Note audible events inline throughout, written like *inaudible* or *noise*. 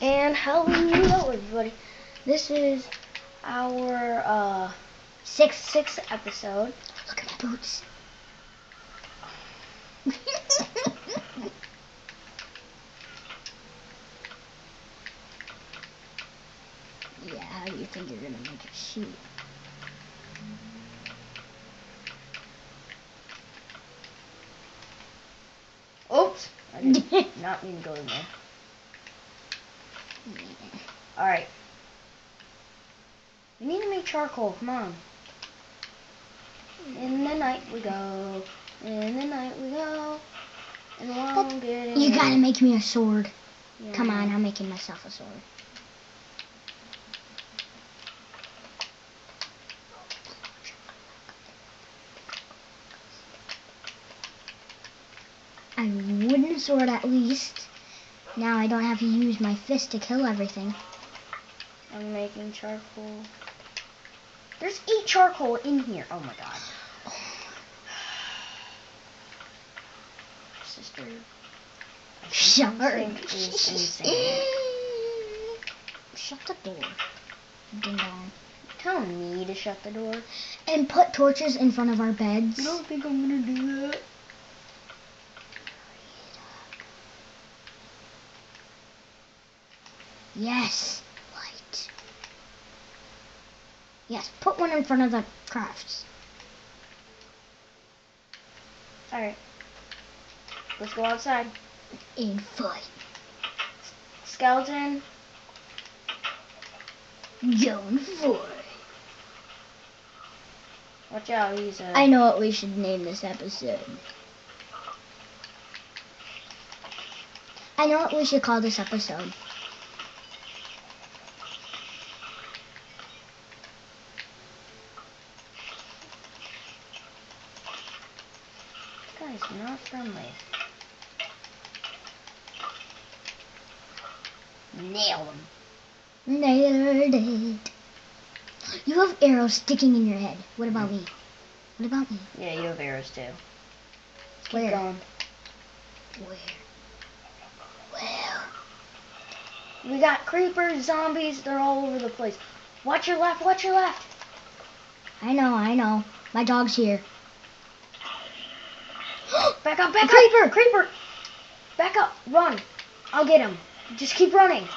And hello, everybody. This is our uh, sixth sixth episode. Look at my boots. *laughs* yeah, how do you think you're gonna make it shoot? Oops, I did *laughs* not mean to go in there. All right. We need to make charcoal. Come on. In the night we go. In the night we go. And won't get You gotta make me a sword. Yeah. Come on, I'm making myself a sword. A wooden sword at least. Now I don't have to use my fist to kill everything. I'm making charcoal. There's eight charcoal in here. Oh my god. *sighs* Sister. I Shut think is insane. *laughs* Shut the door. Ding dong. Tell me to shut the door. And put torches in front of our beds. I don't think I'm gonna do that? Yes. Yes, put one in front of the crafts. Alright. Let's go outside. And fight. Skeleton. Joan Foy. Watch out, he's a. I know what we should name this episode. I know what we should call this episode. This guy's not friendly. Nail him. Nailed it. You have arrows sticking in your head. What about hmm. me? What about me? Yeah, you have arrows too. Keep Where? going. Where? Where? We got creepers, zombies, they're all over the place. Watch your left, watch your left. I know, I know. My dog's here. *gasps* Back up, back A up. creeper! Creeper! Back up, run. I'll get him. Just keep running.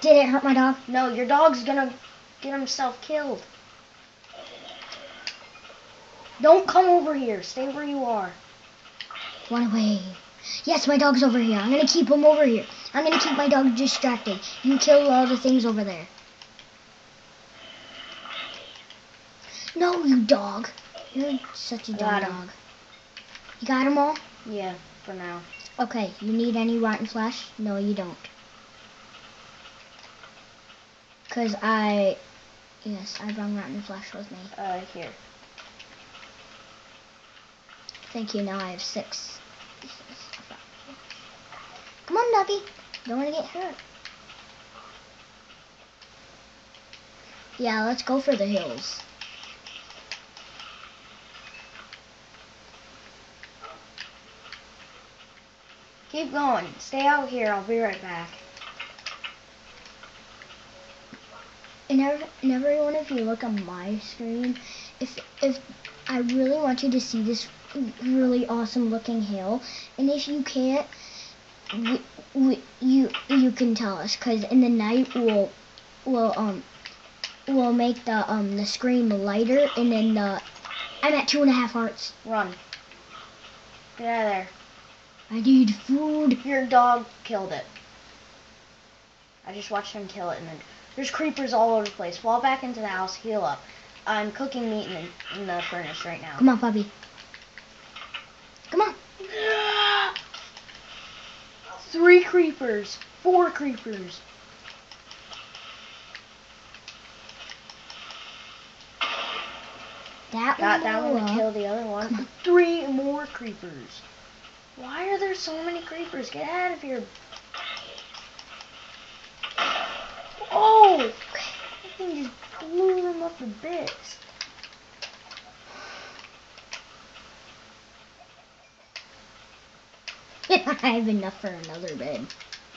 Did it hurt my dog? No, your dog's gonna get himself killed. Don't come over here. Stay where you are. Run away. Yes, my dog's over here. I'm gonna keep him over here. I'm gonna keep my dog distracted. You kill all the things over there. No, you dog. You're such a dumb dog. You got them all? Yeah, for now. Okay, you need any rotten flesh? No, you don't. Because I. Yes, I brought rotten flesh with me. Uh, here. Thank you, now I have six. pieces of rotten flesh. Come on, doggy. Don't want to get hurt. Yeah, let's go for the hills. Keep going. Stay out here. I'll be right back. And, ev- and everyone, if you look on my screen, if if I really want you to see this really awesome looking hill, and if you can't, we, we, you you can tell us, cause in the night we'll we'll um we'll make the um the screen lighter, and then the I'm at two and a half hearts. Run. Get out of there. I need food. Your dog killed it. I just watched him kill it, and then there's creepers all over the place. Fall back into the house. Heal up. I'm cooking meat in the, in the furnace right now. Come on, puppy. Come on. *gasps* Three creepers. Four creepers. That Got one. that one to kill the other one. on. Three more creepers. Why are there so many creepers? Get out of here. Oh! That thing just blew them up to bits. *laughs* I have enough for another bed.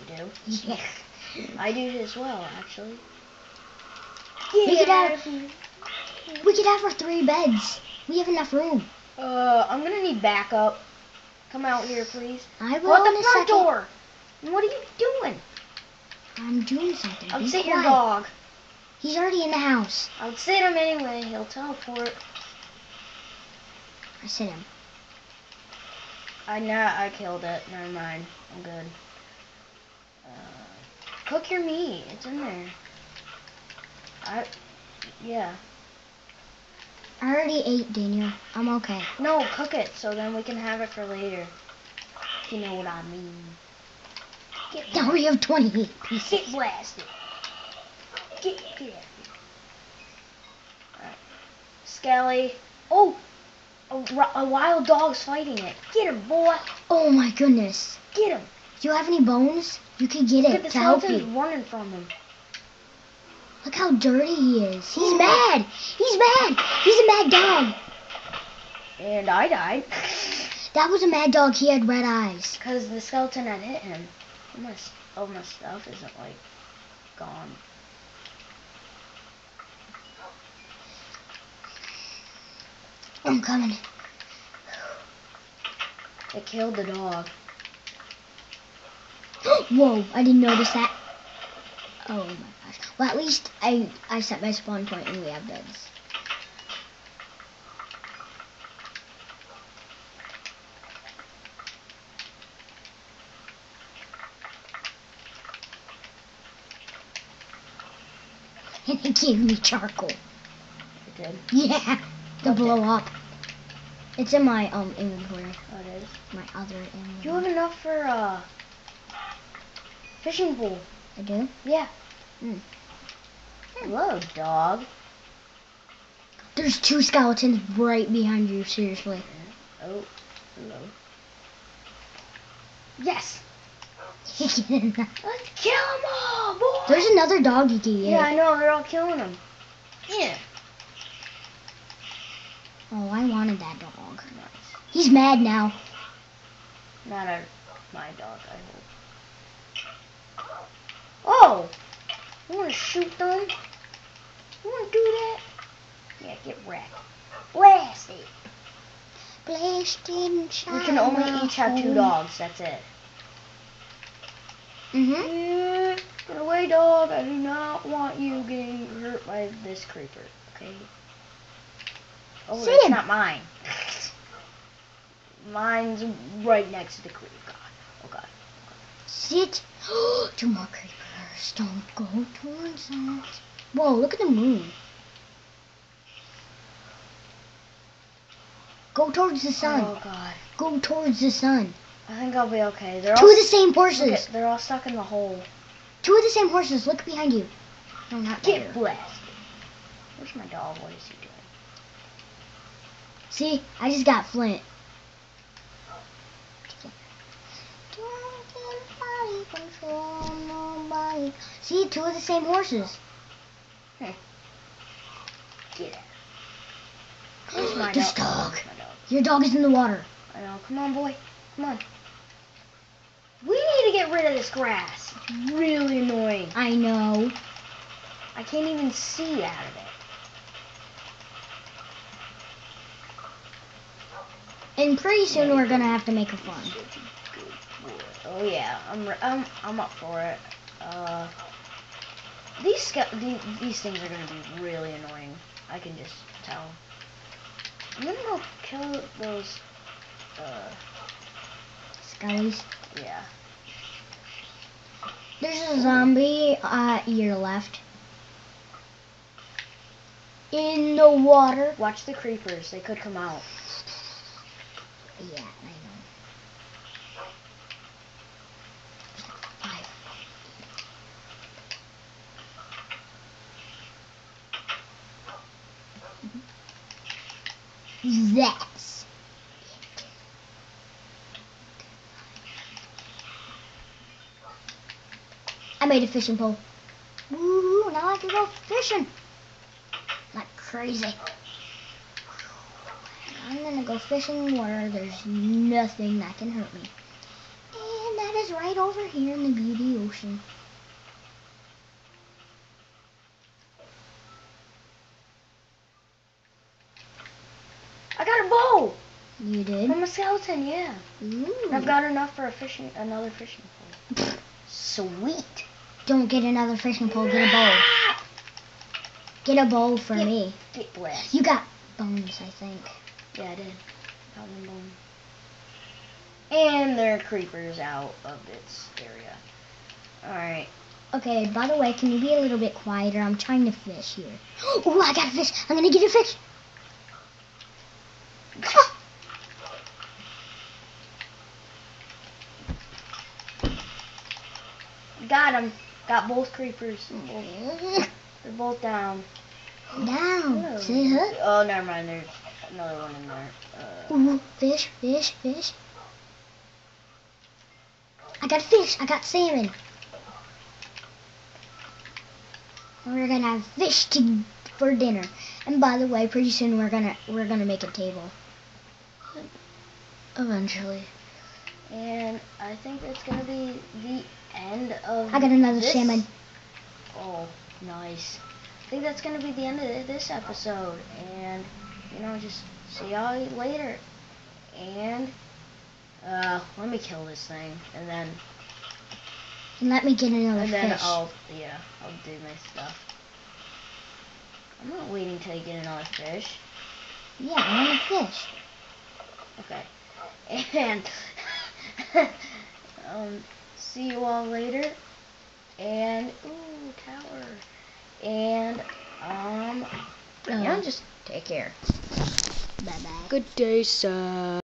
You do? Yeah. I do as well, actually. We could have-. We could have our three beds. We have enough room. Uh, I'm gonna need backup. Come out here, please. I will Go out the front second. door. What are you doing? I'm doing something. I would Be sit your dog. He's already in the house. I would sit him anyway. He'll teleport. I sit him. I know I killed it. Never mind. I'm good. Uh, cook your meat. It's in there. I, yeah. I already ate, Daniel. I'm okay. No, cook it so then we can have it for later. If you know what I mean. Get Now we have 28 pieces. Get blasted. Get, get. Alright. Skelly. Oh! A, a wild dog's fighting it. Get him, boy. Oh my goodness. Get him. Do you have any bones? You can get Look it at to help you. running from him. Look how dirty he is. He's mad. He's mad. He's a mad dog. And I died. That was a mad dog. He had red eyes. Because the skeleton had hit him. All my, all my stuff isn't, like, gone. I'm coming. It killed the dog. *gasps* Whoa, I didn't notice that. Oh my gosh. Well, at least I, I set my spawn point and we have beds. And it gave me charcoal. It did. Yeah, to Okay. blow up. It's in my um inventory. Oh, it is. My other Do you have enough for, uh, fishing pool? I do. Yeah. Hmm. Hello, dog. There's two skeletons right behind you. Seriously. Oh, hello. Yes. *laughs* Let's kill them all, boy. There's another dog you can get. Yeah, I know. They're all killing them. Yeah. Oh, I wanted that dog. Nice. He's mad now. Not a, my dog, I hope. Oh! You want to shoot them? You want to do that? Yeah, get wrecked. Blast it. Blasted We can only each have two dogs. That's it. Mm-hmm. Yeah, get away, dog. I do not want you getting hurt by this creeper. Okay. Oh, See that's him. not mine. Mine's right next to the creeper. God. Oh God. Sit. *gasps* two more creepers. Don't go towards us. Whoa, look at the moon. Go towards the sun. Oh God. Go towards the sun. I think I'll be okay. They're Two all of the same horses. at- they're all stuck in the hole. Two of the same horses. Look behind you. No, not Get there. blasted. Where's my dog? What is he doing? See, I just got Flint. See, two of the same horses. Get out. My This dog? dog. My dog? Your dog is in the water. I know. Come on, boy. Come on. We need to get rid of this grass. It's really annoying. I know. I can't even see out of it. And pretty soon we're gonna have to make a farm. Oh yeah, I'm I'm I'm up for it. Uh, these these, these things are gonna be really annoying. I can just tell. I'm gonna go kill those. Uh, yeah. There's a zombie uh your left. In the water. Watch the creepers. They could come out. Yeah, It. I made a fishing pole. Woo, now I can go fishing. Like crazy. I'm gonna go fishing water. There's nothing that can hurt me. And that is right over here in the beauty ocean. Got a bow You did? from a skeleton. Yeah. Ooh. And I've got enough for a fishing, another fishing pole. Sweet. Don't get another fishing pole, get a bow. Get a bow for Yeah. me. Get. You got bones, I think. Yeah, I did. Got one bone. And there are creepers out of this area. Alright. Okay, by the way, can you be a little bit quieter? I'm trying to fish here. *gasps* Oh, I got a fish. I'm gonna get a fish. Got him. Got both creepers. Both- They're both down. Down. Say huh? Oh, never mind. There's another one in there. Uh, Ooh, fish, fish, fish. I got fish. I got salmon. We're gonna have fish to, for dinner. And by the way, pretty soon we're gonna we're gonna make a table. eventually. And I think it's gonna be the end of. I got another this- salmon. Oh, nice. I think that's gonna be the end of this episode, and you know, just see y'all later. And uh, let me kill this thing, and then And let me get another and then fish. I'll yeah, I'll do my stuff. I'm not waiting till you get another fish. Yeah, I want a fish. Okay. *laughs* And *laughs* um, see you all later. And ooh, tower. And um, yeah, Uh, just take care. Bye bye. Good day, sir.